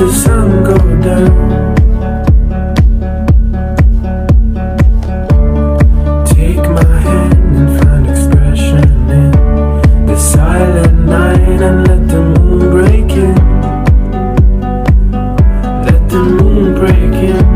the sun go down. Take my hand and find expression in The silent night and let the moon break in. Let the moon break in.